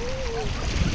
Uhum.